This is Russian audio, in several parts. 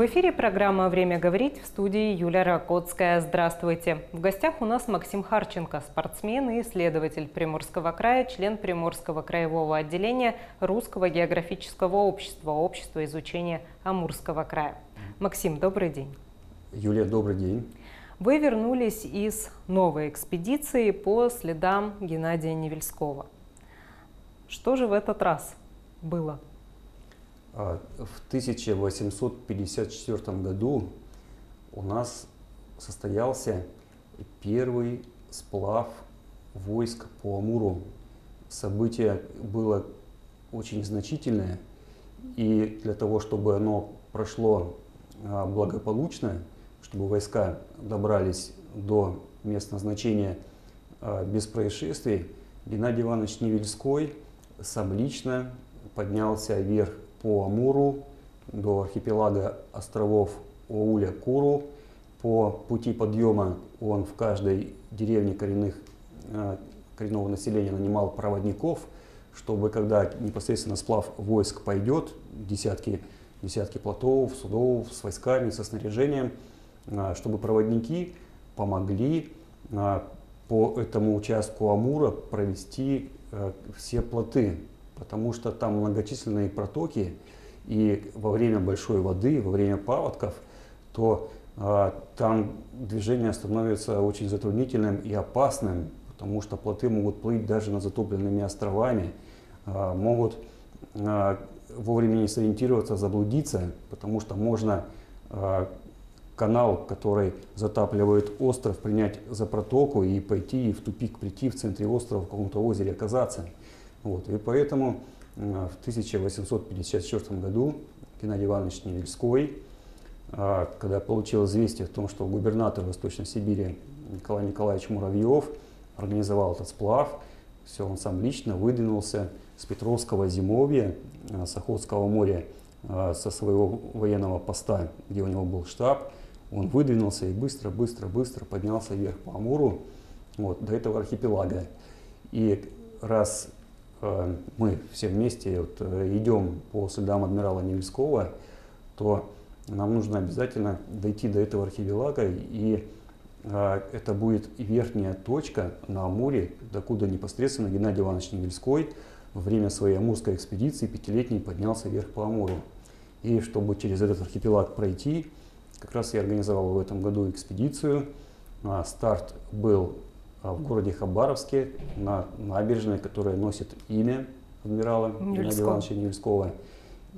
В эфире программа «Время говорить» в студии Юлия Ракотская. Здравствуйте. В гостях у нас Максим Харченко, спортсмен и исследователь Приморского края, член Приморского краевого отделения Русского географического общества, Общества изучения Амурского края. Максим, добрый день. Юлия, добрый день. Вы вернулись из новой экспедиции по следам Геннадия Невельского. Что же в этот раз было? А, в 1854 году у нас состоялся первый сплав войск по Амуру. Событие было очень значительное, и для того, чтобы оно прошло а, благополучно, чтобы войска добрались до места назначения а, без происшествий, Геннадий Иванович Невельской сам лично поднялся вверх по Амуру до архипелага островов Оуля-Куру. По пути подъема он в каждой деревне коренных, э, коренного населения нанимал проводников, чтобы когда непосредственно сплав войск пойдет, десятки, десятки плотов, судов с войсками, со снаряжением, э, чтобы проводники помогли э, по этому участку Амура провести все плоты, потому что там многочисленные протоки, и во время большой воды, во время паводков, то э, там движение становится очень затруднительным и опасным, потому что плоты могут плыть даже над затопленными островами, э, могут э, вовремя не сориентироваться, заблудиться, потому что можно э, канал, который затапливает остров, принять за протоку и пойти в тупик прийти в центре острова, в каком-то озере оказаться. Вот. И поэтому в 1854 году Геннадий Иванович Невельской, а, когда получил известие о том, что губернатор Восточной Сибири Николай Николаевич Муравьев организовал этот сплав, все, он сам лично выдвинулся с Петровского зимовья, а, с Охотского моря, а, со своего военного поста, где у него был штаб, он выдвинулся и быстро, быстро, быстро поднялся вверх по Амуру, вот, до этого архипелага. И раз мы все вместе вот, э, идем по следам адмирала Невельского, то нам нужно обязательно дойти до этого архипелага, и э, это будет верхняя точка на Амуре, докуда непосредственно Геннадий Иванович Невельской во время своей амурской экспедиции пятилетней поднялся вверх по Амуру. И чтобы через этот архипелаг пройти, как раз я организовал в этом году экспедицию. А, старт был в городе Хабаровске на набережной, которая носит имя адмирала Геннадия Ивановича Невельского.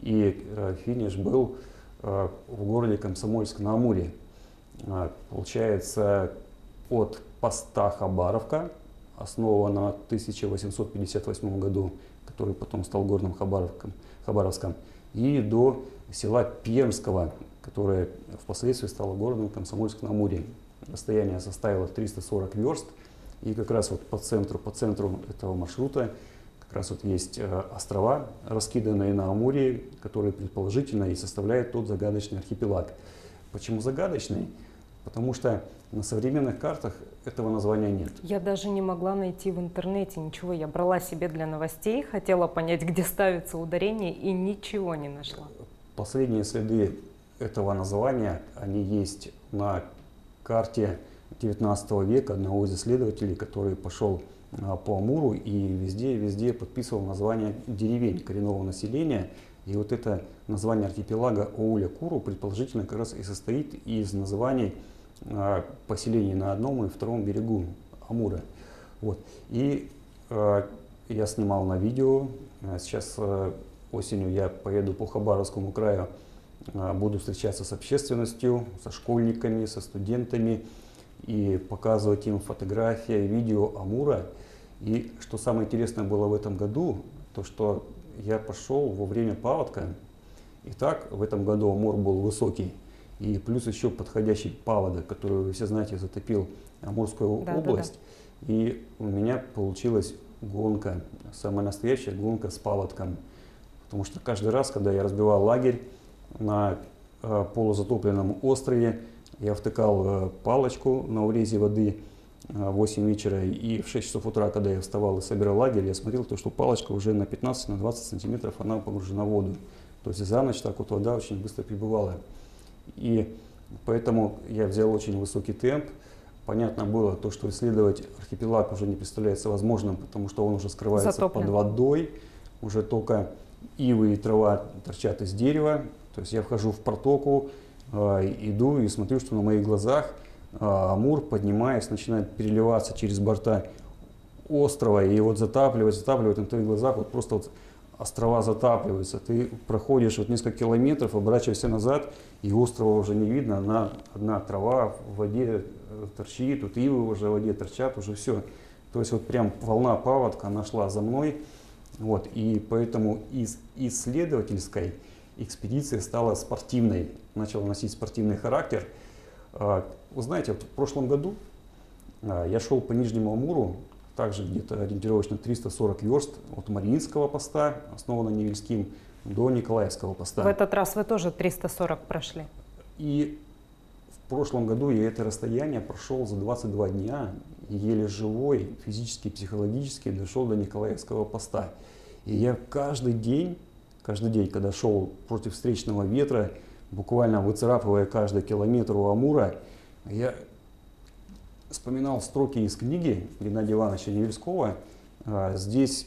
И э, финиш был э, в городе Комсомольск-на-Амуре. Получается, от поста Хабаровка, основанного в 1858 году, который потом стал городом Хабаровском, Хабаровском, и до села Пермского, которое впоследствии стало городом Комсомольск-на-Амуре. Расстояние составило 340 верст – и как раз вот по центру, по центру этого маршрута как раз вот есть э, острова, раскиданные на Амуре, которые предположительно и составляют тот загадочный архипелаг. Почему загадочный? Потому что на современных картах этого названия нет. Я даже не могла найти в интернете ничего. Я брала себе для новостей, хотела понять, где ставится ударение, и ничего не нашла. Последние следы этого названия, они есть на карте 19 века одного из исследователей, который пошел а, по Амуру и везде-везде подписывал название деревень коренного населения. И вот это название архипелага Оуля-Куру предположительно как раз и состоит из названий а, поселений на одном и втором берегу Амура. Вот. И э, я снимал на видео. Сейчас э, осенью я поеду по Хабаровскому краю, э, буду встречаться с общественностью, со школьниками, со студентами и показывать им фотографии, видео Амура. И что самое интересное было в этом году, то что я пошел во время паводка, и так в этом году Амур был высокий, и плюс еще подходящий паводок, который, вы все знаете, затопил Амурскую да, область. Да, да. И у меня получилась гонка, самая настоящая гонка с паводком. Потому что каждый раз, когда я разбивал лагерь на э, полузатопленном острове, я втыкал э, палочку на урезе воды в 8 вечера и в 6 часов утра, когда я вставал и собирал лагерь, я смотрел, то, что палочка уже на 15-20 на сантиметров она погружена в воду. То есть за ночь так вот вода очень быстро прибывала. И поэтому я взял очень высокий темп. Понятно было то, что исследовать архипелаг уже не представляется возможным, потому что он уже скрывается Затоплен. под водой. Уже только ивы и трава торчат из дерева. То есть я вхожу в протоку, э, иду и смотрю, что на моих глазах э, Амур, поднимаясь, начинает переливаться через борта острова и вот затапливать, затапливать на твоих глазах, вот просто вот острова затапливаются. Ты проходишь вот несколько километров, оборачиваешься назад, и острова уже не видно, одна, одна трава в воде э, торчит, тут ивы уже в воде торчат, уже все. То есть вот прям волна паводка, она шла за мной, вот, и поэтому из исследовательской экспедиция стала спортивной, начала носить спортивный характер. А, Вы знаете, вот в прошлом году а, я шел по Нижнему Амуру, также где-то ориентировочно 340 верст от Мариинского поста, основанного Невельским, до Николаевского поста. В этот раз вы тоже 340 прошли. И в прошлом году я это расстояние прошел за 22 дня, еле живой, физически психологически дошел до Николаевского поста. И я каждый день, каждый день, когда шел против встречного ветра, буквально выцарапывая каждый километр у Амура, я вспоминал строки из книги Геннадия Ивановича Невельского. А, Здесь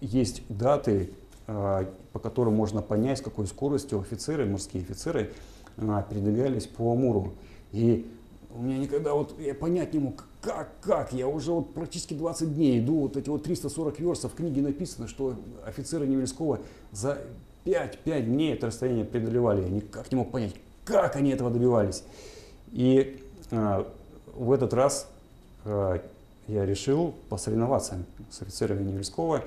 есть даты, а, по которым можно понять, с какой скоростью офицеры, морские офицеры, а, передвигались по Амуру. И у меня никогда вот, я понять не мог, как, как, я уже вот практически 20 дней иду, вот эти вот 340 верстов, в книге написано, что офицеры Невельского за 5-5 дней это расстояние преодолевали. Я никак не мог понять, как они этого добивались. И а, в этот раз а, я решил посоревноваться с офицерами Невельского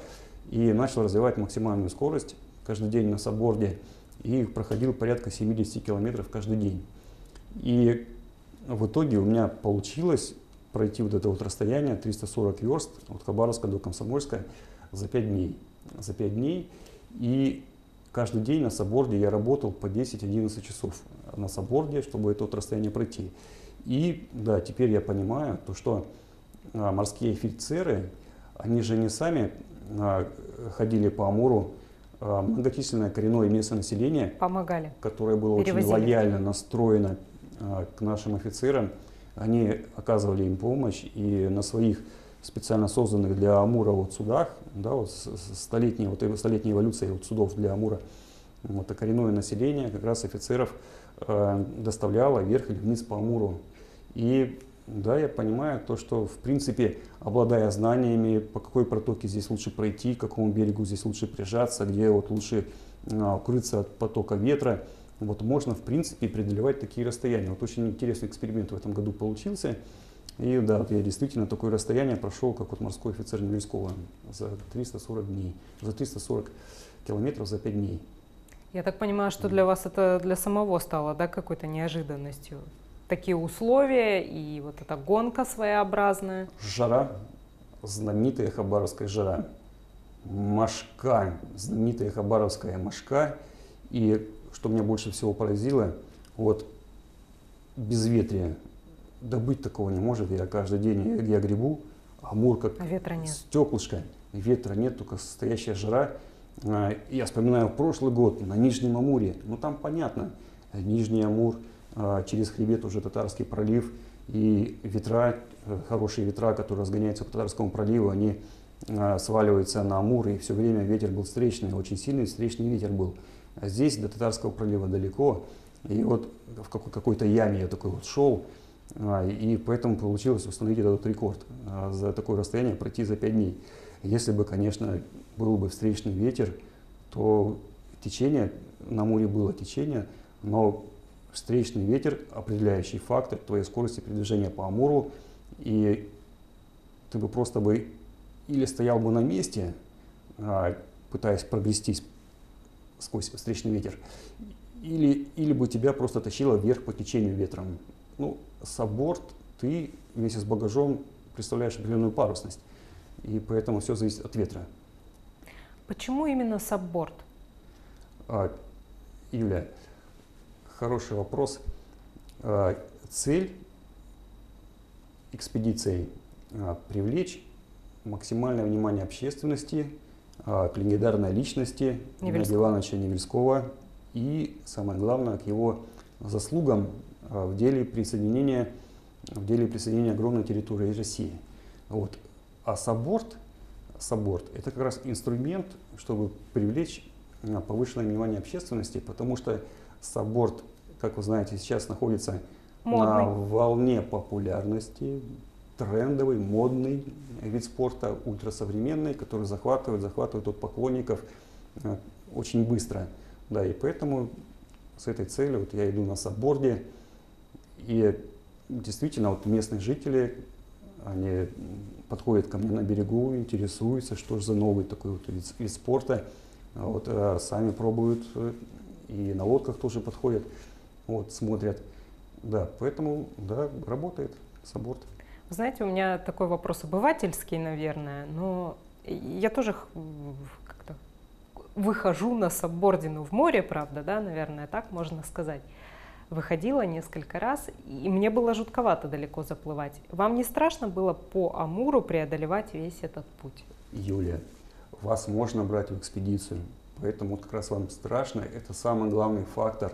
и начал развивать максимальную скорость каждый день на сабборде и проходил порядка 70 километров каждый день. И в итоге у меня получилось пройти вот это вот расстояние 340 верст от Хабаровска до Комсомольска за 5 дней. За 5 дней. И каждый день на сабборде я работал по 10-11 часов на сабборде, чтобы это вот расстояние пройти. И да, теперь я понимаю, то, что а, морские офицеры, они же не сами а, ходили по Амуру, а, многочисленное коренное местное население, Помогали. которое было очень Перевозили. лояльно настроено а, к нашим офицерам, они оказывали им помощь и на своих специально созданных для Амура вот судах, да, вот столетней, вот столетней эволюцией вот судов для Амура, вот, а коренное население как раз офицеров э, доставляло вверх или вниз по Амуру. И да, я понимаю то, что в принципе, обладая знаниями, по какой протоке здесь лучше пройти, к какому берегу здесь лучше прижаться, где вот лучше а, укрыться от потока ветра, вот можно в принципе преодолевать такие расстояния. Вот очень интересный эксперимент в этом году получился. И да, вот я действительно такое расстояние прошел, как вот морской офицер Невельского, за 340 дней, за 340 километров за 5 дней. Я так понимаю, что для вас это для самого стало да, какой-то неожиданностью. Такие условия и вот эта гонка своеобразная. Жара, знаменитая хабаровская жара. Машка, знаменитая хабаровская машка. И что меня больше всего поразило, вот безветрие. Да быть такого не может. Я каждый день я, я гребу, Амур как А ветра нет. стеклышко, ветра нет, только состоящая жара. А, Я вспоминаю прошлый год на Нижнем Амуре. Ну там понятно, Нижний Амур, а, через хребет уже Татарский пролив. И ветра, э, хорошие ветра, которые разгоняются по Татарскому проливу, они а, сваливаются на Амур. И все время ветер был встречный, очень сильный встречный ветер был. А здесь до Татарского пролива далеко. И вот в какой- какой-то яме я такой вот шел, а, и поэтому получилось установить этот рекорд. а, За такое расстояние пройти за 5 дней. Если бы, конечно, был бы встречный ветер, то течение, на море было течение, но встречный ветер – определяющий фактор твоей скорости передвижения по Амуру, и ты бы просто бы или стоял бы на месте, а, пытаясь прогрестись сквозь встречный ветер, или, или бы тебя просто тащило вверх по течению ветром. Ну, сабборд ты вместе с багажом представляешь определенную парусность. И поэтому все зависит от ветра. Почему именно сабборд? А, Юля, хороший вопрос. А, Цель экспедиции а, привлечь максимальное внимание общественности легендарной личности. Геннадия Ивановича Невельского и, самое главное, к его заслугам а, в деле присоединения, в деле присоединения огромной территории России. Вот. А саборт, саборт – это как раз инструмент, чтобы привлечь а, повышенное внимание общественности, потому что саборт, как вы знаете, сейчас находится Модный. на волне популярности, трендовый, модный вид спорта, ультрасовременный, который захватывает, захватывает от поклонников э, очень быстро. Да, и поэтому с этой целью вот я иду на сабборде, и действительно вот местные жители, они подходят ко мне на берегу, интересуются, что же за новый такой вот вид, вид спорта, а вот, а сами пробуют, э, и на лодках тоже подходят, вот, смотрят. Да, поэтому, да, работает сабборд. Знаете, у меня такой вопрос обывательский, наверное, но я тоже как-то выхожу на саббордину в море, правда, да, наверное, так можно сказать. Выходила несколько раз, и мне было жутковато далеко заплывать. Вам не страшно было по Амуру преодолевать весь этот путь? Юлия, вас можно брать в экспедицию, поэтому вот как раз вам страшно, это самый главный фактор.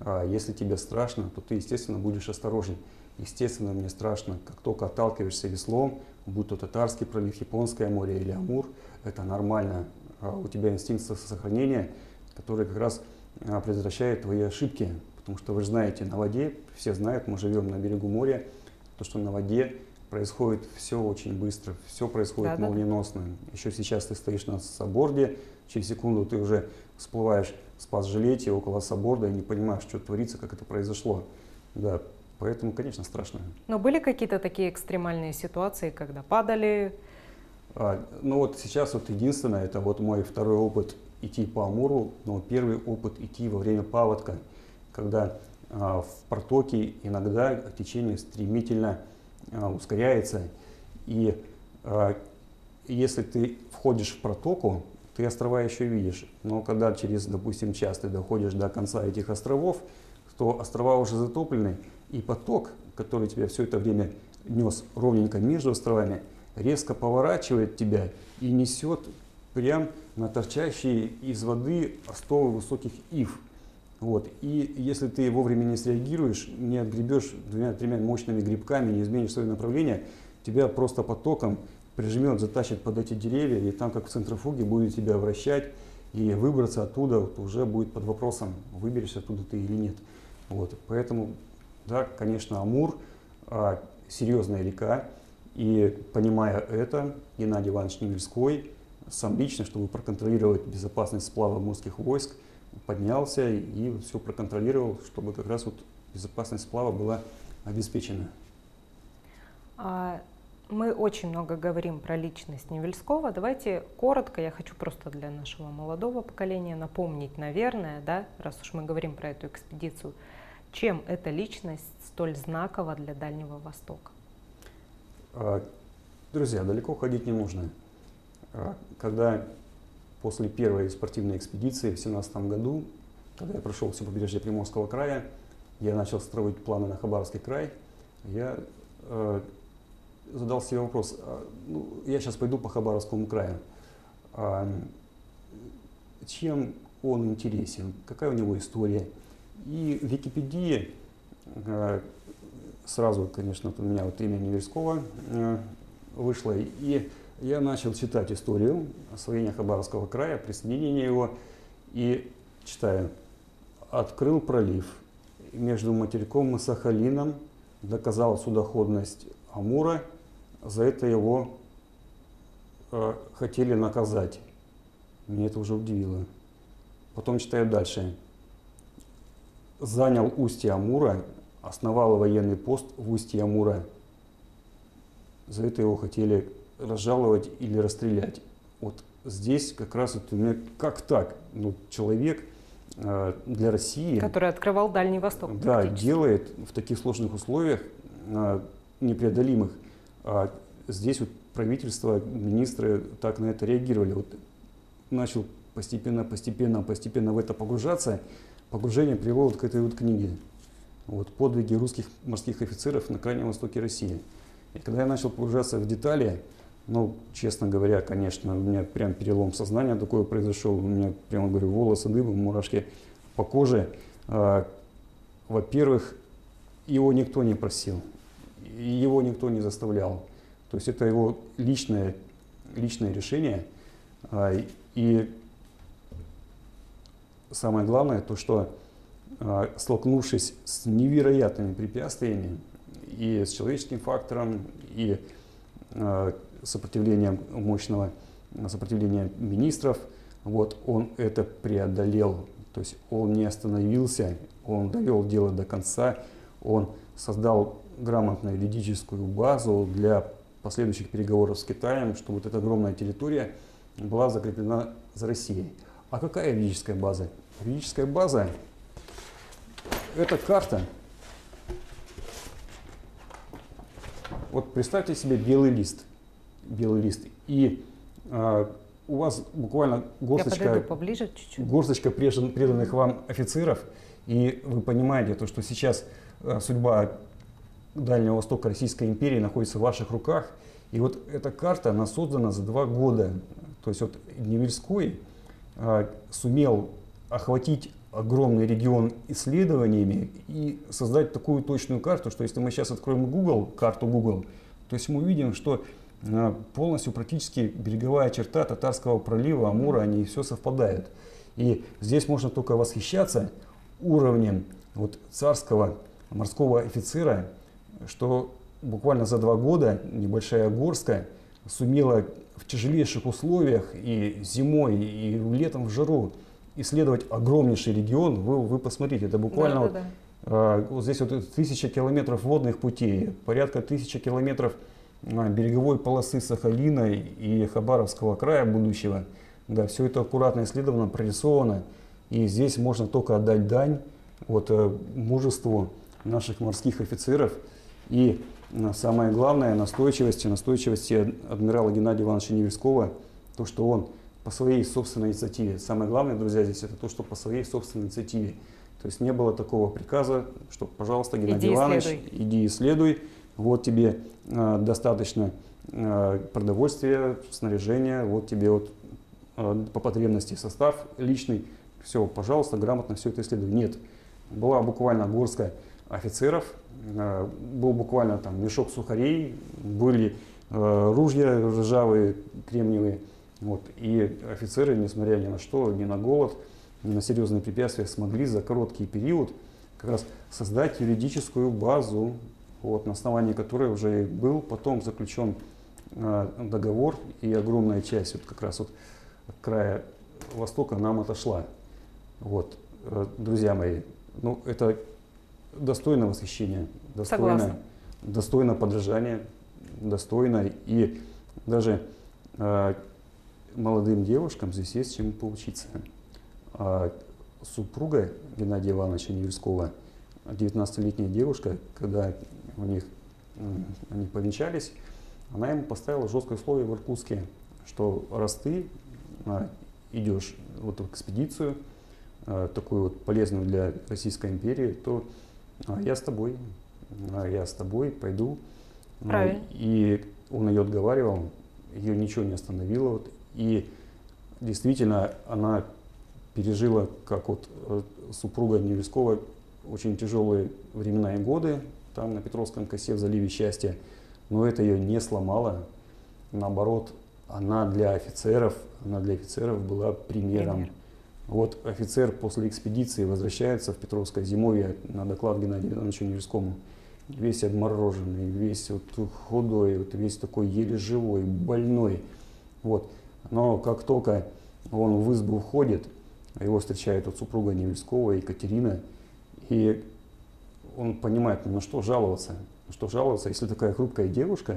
А если тебе страшно, то ты, естественно, будешь осторожен. Естественно, мне страшно, как только отталкиваешься веслом, будь то Татарский пролив, Японское море или Амур, это нормально. А у тебя инстинкт сохранения, который как раз а, предотвращает твои ошибки. Потому что вы же знаете, на воде, все знают, мы живем на берегу моря, то, что на воде происходит все очень быстро, все происходит да, молниеносно. Да. Еще сейчас ты стоишь на соборде, через секунду ты уже всплываешь с пас-жилете около соборда и не понимаешь, что творится, как это произошло. Да, Поэтому, конечно, страшно. Но были какие-то такие экстремальные ситуации, когда падали? А, ну вот сейчас вот единственное, это вот мой второй опыт идти по Амуру, но первый опыт идти во время паводка, когда а, в протоке иногда течение стремительно а, ускоряется, и а, если ты входишь в протоку, ты острова еще видишь, но когда через, допустим, час ты доходишь до конца этих островов, то острова уже затоплены, и поток, который тебя все это время нес ровненько между островами, резко поворачивает тебя и несет прям на торчащие из воды остовы высоких ив. Вот. И если ты вовремя не среагируешь, не отгребешь двумя-тремя мощными грибками, не изменишь свое направление, тебя просто потоком прижмет, затащит под эти деревья, и там, как в центрофуге, будет тебя вращать, и выбраться оттуда вот, уже будет под вопросом, выберешься оттуда ты или нет. Вот. Поэтому да, конечно, Амур а, серьезная река, и понимая это, Геннадий Иванович Невельской сам лично, чтобы проконтролировать безопасность сплава морских войск, поднялся и все проконтролировал, чтобы как раз вот безопасность сплава была обеспечена. А, мы очень много говорим про личность Невельского. Давайте коротко, я хочу просто для нашего молодого поколения напомнить, наверное, да, раз уж мы говорим про эту экспедицию, чем эта личность столь знакова для Дальнего Востока? А, друзья, далеко ходить не нужно. А, когда после первой спортивной экспедиции в 2017 году, когда я прошел все побережье Приморского края, я начал строить планы на Хабаровский край, я э, задал себе вопрос, а, ну, я сейчас пойду по Хабаровскому краю, а, чем он интересен, какая у него история, и в Википедии э, сразу, конечно, у меня вот имя Неверского э, вышло, и я начал читать историю освоения Хабаровского края, присоединения его, и читаю. Открыл пролив между материком и Сахалином, доказал судоходность Амура, за это его э, хотели наказать. Меня это уже удивило. Потом читаю дальше занял устье Амура, основал военный пост в устье Амура. За это его хотели разжаловать или расстрелять. Вот здесь как раз вот у меня как так? Ну, человек э, для России... Который открывал Дальний Восток. Да, делает в таких сложных условиях э, непреодолимых. А здесь вот правительство, министры так на это реагировали. Вот начал постепенно, постепенно, постепенно в это погружаться погружение приводит к этой вот книге. Вот, подвиги русских морских офицеров на Крайнем Востоке России. И когда я начал погружаться в детали, ну, честно говоря, конечно, у меня прям перелом сознания такой произошел. У меня, прямо говорю, волосы дыбом, мурашки по коже. А, во-первых, его никто не просил, его никто не заставлял. То есть это его личное, личное решение. А, и самое главное, то что а, столкнувшись с невероятными препятствиями и с человеческим фактором, и а, сопротивлением мощного сопротивления министров, вот он это преодолел. То есть он не остановился, он довел дело до конца, он создал грамотную юридическую базу для последующих переговоров с Китаем, чтобы вот эта огромная территория была закреплена за Россией. А какая юридическая база? Юридическая база – это карта. Вот представьте себе белый лист, белый лист, и а, у вас буквально горсточка, поближе чуть-чуть. горсточка преданных вам офицеров, и вы понимаете, то, что сейчас а, судьба Дальнего Востока Российской империи находится в ваших руках. И вот эта карта, она создана за два года. То есть вот Невельской а, сумел охватить огромный регион исследованиями и создать такую точную карту, что если мы сейчас откроем Google, карту Google, то есть мы увидим, что а, полностью практически береговая черта Татарского пролива, Амура, они все совпадают. И здесь можно только восхищаться уровнем вот царского морского офицера, что буквально за два года небольшая Горская сумела в тяжелейших условиях и зимой, и летом в жару исследовать огромнейший регион. Вы, вы посмотрите, это буквально да, вот, да, да. А, вот здесь вот тысяча километров водных путей, порядка тысячи километров а, береговой полосы Сахалина и Хабаровского края будущего. Да, все это аккуратно исследовано, прорисовано. И здесь можно только отдать дань вот, э, мужеству наших морских офицеров и э, самое главное настойчивости, настойчивости адмирала Геннадия Ивановича Невельского, то, что он по своей собственной инициативе. Самое главное, друзья, здесь это то, что по своей собственной инициативе. То есть не было такого приказа, что, пожалуйста, Геннадий иди Иванович, исследуй. иди исследуй, вот тебе э, достаточно э, продовольствия, снаряжения, вот тебе вот э, по потребности состав личный, все, пожалуйста, грамотно все это исследуй. Нет, была буквально горстка офицеров, э, был буквально там мешок сухарей, были э, ружья ржавые, кремниевые, вот, и офицеры, несмотря ни на что, ни на голод, ни на серьезные препятствия, смогли за короткий период как раз создать юридическую базу вот, на основании которой уже был потом заключен э, договор, и огромная часть вот как раз вот края Востока нам отошла. Вот, э, друзья мои, ну это достойно восхищения, достойно, достойно подражания, достойно и даже э, молодым девушкам здесь есть чем поучиться. А супруга Геннадия Ивановича Невельского, 19-летняя девушка, когда у них, они повенчались, она ему поставила жесткое условие в Иркутске, что раз ты а, идешь вот в экспедицию, а, такую вот полезную для Российской империи, то я с тобой, я с тобой пойду. Правильно. И он ее отговаривал, ее ничего не остановило. Вот, и действительно она пережила, как вот э, супруга Невельского, очень тяжелые времена и годы, там на Петровском косе в заливе счастья, но это ее не сломало. Наоборот, она для офицеров, она для офицеров была примером. Пример. Вот офицер после экспедиции возвращается в Петровское зимовье на доклад Геннадию Ивановичу Невельскому. Весь обмороженный, весь вот худой, вот весь такой еле живой, больной. Вот. Но как только он в избу входит, его встречает вот супруга Невельского, Екатерина, и он понимает, на что жаловаться, на что жаловаться, если такая хрупкая девушка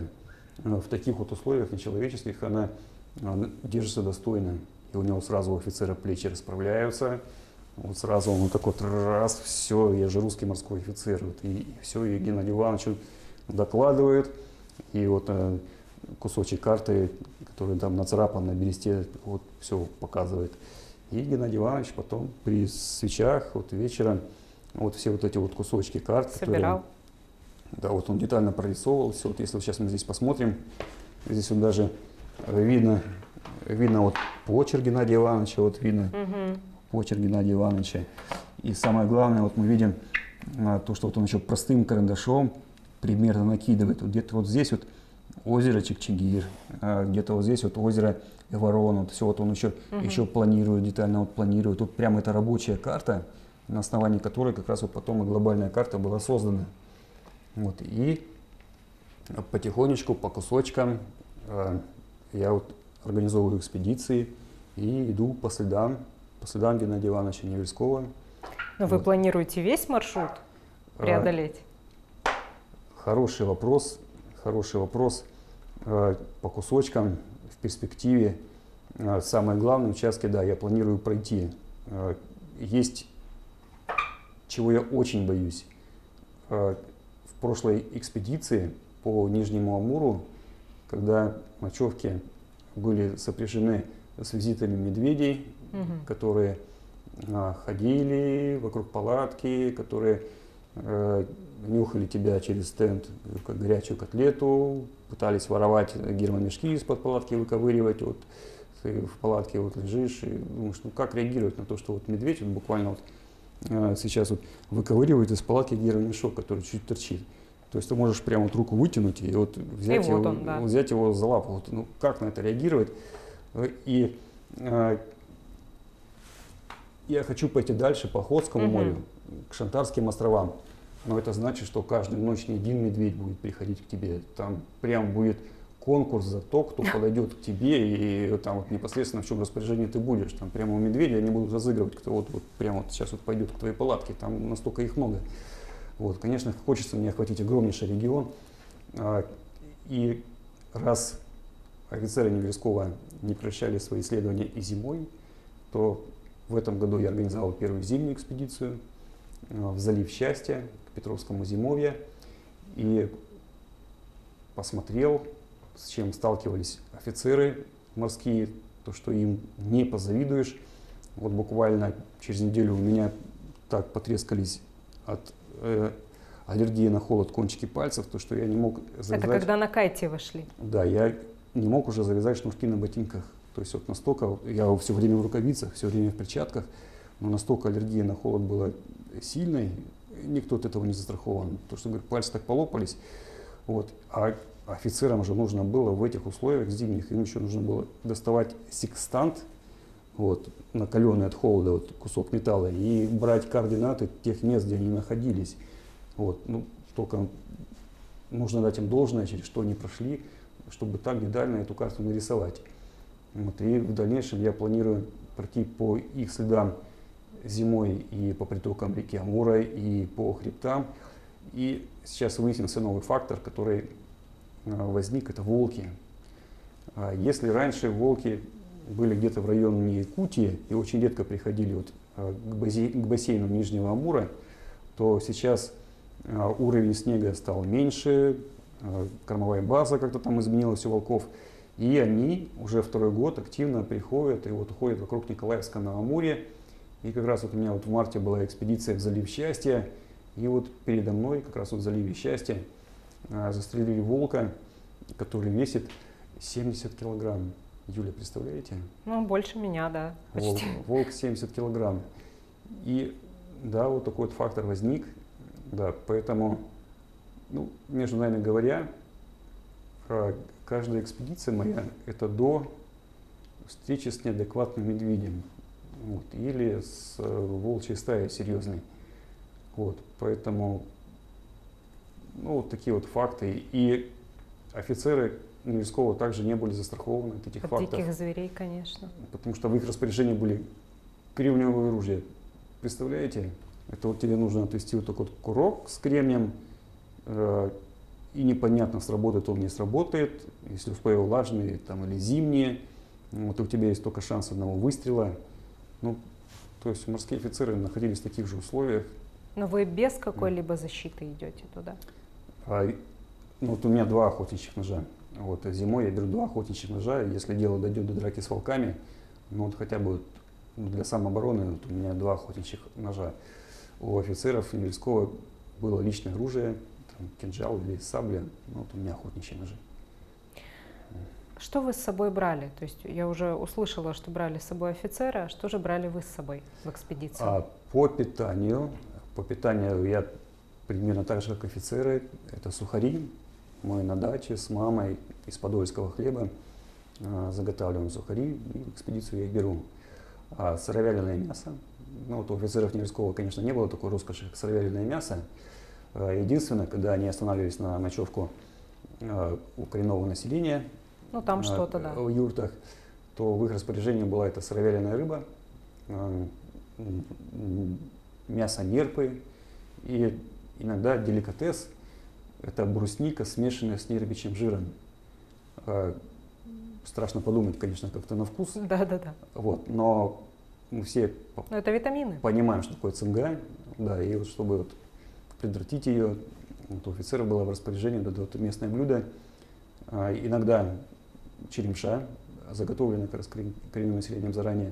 э, в таких вот условиях нечеловеческих, она, она держится достойно. И у него сразу у офицера плечи расправляются, вот сразу он вот так вот раз, все, я же русский морской офицер. Вот, и, и все, и Геннадий Иванович докладывает, и вот э, кусочек карты, который там нацарапан на бересте, вот все показывает. И Геннадий Иванович потом при свечах вот вечером вот все вот эти вот кусочки карт. Собирал. Которые, да, вот он детально прорисовывал все. Вот если вот сейчас мы здесь посмотрим, здесь вот даже видно, видно вот почерк Геннадия Ивановича, вот видно угу. почерк Геннадия Ивановича. И самое главное, вот мы видим а, то, что вот он еще простым карандашом примерно накидывает. Вот где-то вот здесь вот озеро Чикчигир, а где-то вот здесь вот озеро Эворон, вот все вот он еще, угу. еще планирует, детально вот планирует. Тут прямо это рабочая карта, на основании которой как раз вот потом и глобальная карта была создана. Вот, и потихонечку, по кусочкам э, я вот организовываю экспедиции и иду по следам, по следам Геннадия Ивановича Невельского. Но вот. вы планируете весь маршрут преодолеть? А, хороший вопрос, хороший вопрос. А, по кусочкам, в перспективе. А, самое главное участки, да, я планирую пройти. А, есть, чего я очень боюсь. В прошлой экспедиции по Нижнему Амуру, когда ночевки были сопряжены с визитами медведей, угу. которые ходили вокруг палатки, которые э, нюхали тебя через стенд как горячую котлету, пытались воровать гермомешки из-под палатки, выковыривать. Вот ты в палатке вот лежишь и думаешь, ну как реагировать на то, что вот медведь вот буквально вот э, сейчас вот выковыривает из палатки гермомешок, который чуть торчит. То есть ты можешь прямо вот руку вытянуть и вот взять, и вот его, он, да. взять его за лапу. Вот, ну, как на это реагировать? И э, я хочу пойти дальше по Охотскому угу. морю, к Шантарским островам. Но это значит, что каждую ночь не один медведь будет приходить к тебе. Там прям будет конкурс за то, кто подойдет к тебе и там вот непосредственно в чем распоряжении ты будешь. Там прямо у медведя они будут разыгрывать, кто вот, вот прямо вот сейчас вот пойдет к твоей палатке. Там настолько их много. Вот, конечно, хочется мне охватить огромнейший регион. А, и раз офицеры Невельского не прощали свои исследования и зимой, то в этом году я организовал первую зимнюю экспедицию а, в залив счастья, к Петровскому зимовье. И посмотрел, с чем сталкивались офицеры морские, то, что им не позавидуешь. Вот буквально через неделю у меня так потрескались от э, аллергии на холод кончики пальцев, то что я не мог завязать. Это когда на кайте вышли? Да, я не мог уже завязать шнурки на ботинках. То есть вот настолько, я все время в рукавицах, все время в перчатках, но настолько аллергия на холод была сильной, никто от этого не застрахован. То, что говорит, пальцы так полопались. Вот. А офицерам же нужно было в этих условиях зимних, им еще нужно было доставать секстант, вот, накаленный от холода вот, кусок металла, и брать координаты тех мест, где они находились. Вот, ну, только нужно дать им должное, через что они прошли, чтобы так детально эту карту нарисовать. Вот, и в дальнейшем я планирую пройти по их следам зимой и по притокам реки Амура, и по хребтам. И сейчас выяснился новый фактор, который а, возник, это волки. А если раньше волки были где-то в районе Якутии и очень редко приходили вот а, к бассейну Нижнего Амура, то сейчас а, уровень снега стал меньше, кормовая база как-то там изменилась у волков, и они уже второй год активно приходят и вот уходят вокруг Николаевска на Амуре. И как раз вот у меня вот в марте была экспедиция в залив счастья, и вот передо мной как раз вот в заливе счастья застрелили волка, который весит 70 килограмм. Юля, представляете? Ну, больше меня, да, почти. Волк, волк 70 килограмм. И да, вот такой вот фактор возник. Да, поэтому, ну, между нами говоря, каждая экспедиция моя – это до встречи с неадекватным медведем. Вот, или с э, волчьей стаей серьезной. Вот, поэтому, ну, вот такие вот факты. И офицеры Невельского также не были застрахованы от этих от фактов. диких зверей, конечно. Потому что в их распоряжении были кремниевые оружия. Представляете? Это вот тебе нужно отвести вот такой вот курок с кремнием, э, и непонятно, сработает он, не сработает. Если условия влажные там, или зимние, вот у тебя есть только шанс одного выстрела. Ну, то есть морские офицеры находились в таких же условиях. Но вы без какой-либо защиты идете туда? А, ну, вот у меня два охотничьих ножа. Вот, зимой я беру два охотничьих ножа, если дело дойдет до драки с волками, ну вот хотя бы ну, для самообороны вот у меня два охотничьих ножа. У офицеров Невельского было личное оружие, там, кинжал или сабля, ну вот у меня охотничьи ножи. Что вы с собой брали? То есть я уже услышала, что брали с собой офицера, а что же брали вы с собой в экспедицию? А по питанию, По питанию я примерно так же, как офицеры. Это сухари. Мы на даче с мамой из подольского хлеба э, заготавливаем сухари и в экспедицию я их беру. А сыровяленое мясо, ну вот у офицеров Невельского, конечно, не было такой роскоши, как сыровяленое мясо. Э, единственное, когда они останавливались на ночевку э, у коренного населения, ну там э, что-то, да. в юртах, то в их распоряжении была эта сыровяленая рыба, мясо нерпы и иногда деликатес – это брусника, смешанная с нерпичьим жиром. Страшно подумать, конечно, как-то на вкус. Да, да, да. Вот, но мы все но это витамины. понимаем, что такое цинга, да, и вот чтобы вот предотвратить ее, вот у офицера было в распоряжении да, вот местное блюдо, а, иногда черемша, заготовленная как раз коренным населением заранее.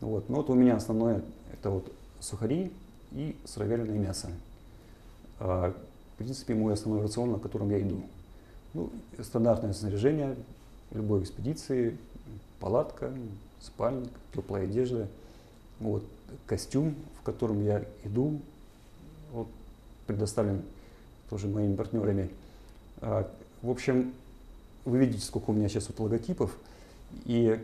Вот. Но вот у меня основное это вот сухари и сыровяленое мясо. А, в принципе, мой основной рацион, на котором я иду. Ну, стандартное снаряжение любой экспедиции, палатка, спальник, теплая одежда, вот, костюм, в котором я иду, предоставлен тоже моими партнерами. А, в общем, вы видите, сколько у меня сейчас вот логотипов, и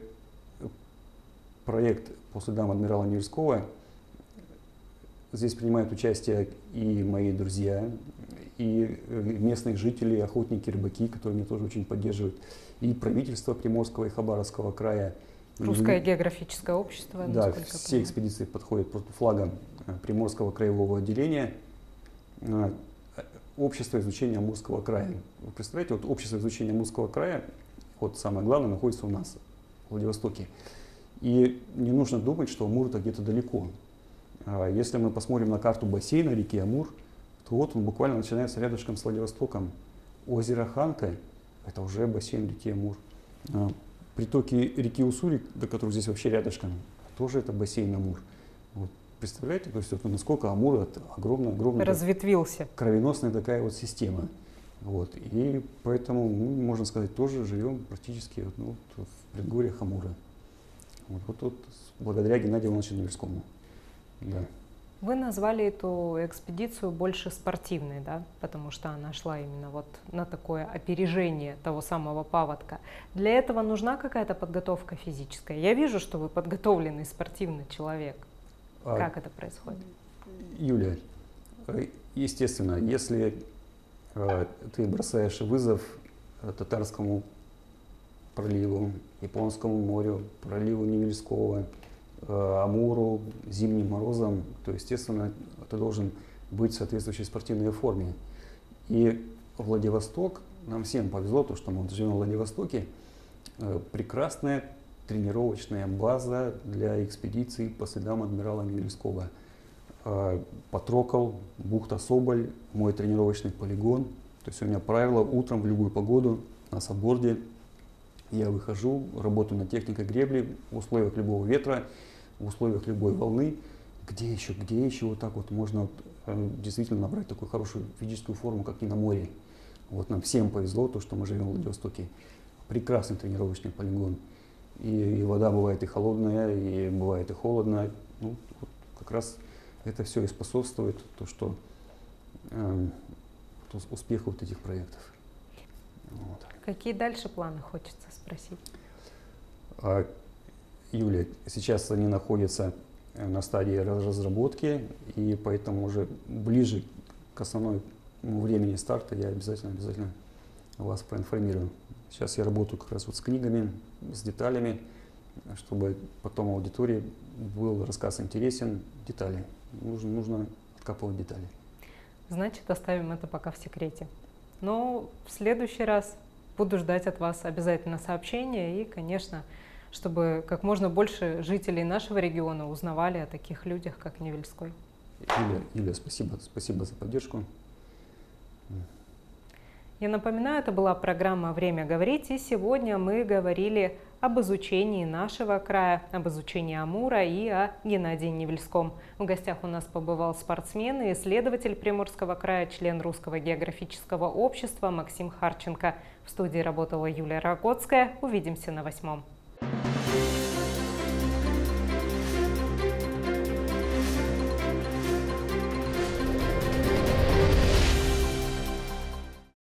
проект по следам адмирала Невельского, здесь принимают участие и мои друзья, и местные жители, охотники, рыбаки, которые меня тоже очень поддерживают, и правительство Приморского и Хабаровского края. Русское и, географическое общество. Да, все экспедиции подходят под флагом э, Приморского краевого отделения. Э, общество изучения Амурского края. Вы представляете, вот общество изучения Амурского края, вот самое главное, находится у нас, в Владивостоке. И не нужно думать, что Амур это где-то далеко. А если мы посмотрим на карту бассейна реки Амур, то вот он буквально начинается рядышком с Владивостоком. Озеро Ханка – это уже бассейн реки Амур. А притоки реки Уссури, до которых здесь вообще рядышком, тоже это бассейн Амур. Представляете, то есть вот насколько Амур это огромная, огромная разветвился кровеносная такая вот система. Вот. И поэтому, ну, можно сказать, тоже живем практически ну, вот в предгорьях Амура. Вот, вот, вот благодаря Геннадию Ивановичу Невельскому. Да. Вы назвали эту экспедицию больше спортивной, да, потому что она шла именно вот на такое опережение того самого паводка. Для этого нужна какая-то подготовка физическая. Я вижу, что вы подготовленный спортивный человек. А, как это происходит? Юлия, э, естественно, если э, ты бросаешь вызов э, татарскому проливу, Японскому морю, проливу Невельского, Амуру, зимним морозом, то, естественно, ты должен быть в соответствующей спортивной форме. И Владивосток, нам всем повезло, то, что мы живем в Владивостоке, прекрасная тренировочная база для экспедиций по следам адмирала Мивельского. Э, Патрокол, бухта Соболь, мой тренировочный полигон. То есть у меня правило утром в любую погоду на сабборде я выхожу, работаю на техникой гребли в условиях любого ветра в условиях любой волны, где еще, где еще вот так вот можно вот, э, действительно набрать такую хорошую физическую форму, как и на море. Вот нам всем повезло, то, что мы живем в Владивостоке. Прекрасный тренировочный полигон. И, и вода бывает и холодная, и бывает и холодная. Ну, вот как раз это все и способствует то, что э, то успеху вот этих проектов. Вот. Какие дальше планы, хочется спросить? А, Юлия, сейчас они находятся э, на стадии разработки, и поэтому уже ближе к основному времени старта я обязательно, обязательно вас проинформирую. Сейчас я работаю как раз вот с книгами, с деталями, чтобы потом аудитории был рассказ интересен, детали. Нужно, нужно откапывать детали. Значит, оставим это пока в секрете. Но в следующий раз буду ждать от вас обязательно сообщения и, конечно, чтобы как можно больше жителей нашего региона узнавали о таких людях, как Невельской. Юлия, Юлия спасибо, спасибо за поддержку. Я напоминаю, это была программа «Время говорить», и сегодня мы говорили об изучении нашего края, об изучении Амура и о Геннадии Невельском. В гостях у нас побывал спортсмен и исследователь Приморского края, член Русского географического общества Максим Харченко. В студии работала Юлия Рогоцкая. Увидимся на восьмом.